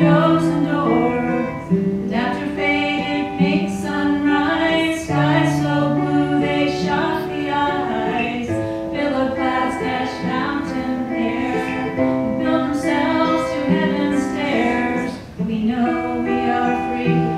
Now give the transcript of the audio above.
and. And after faded pink sunrise, skies so blue they shot the eyes. Billowed clouds dashed mountain there, themselves to stairs. We know we are free.